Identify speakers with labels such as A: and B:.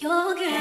A: よ現。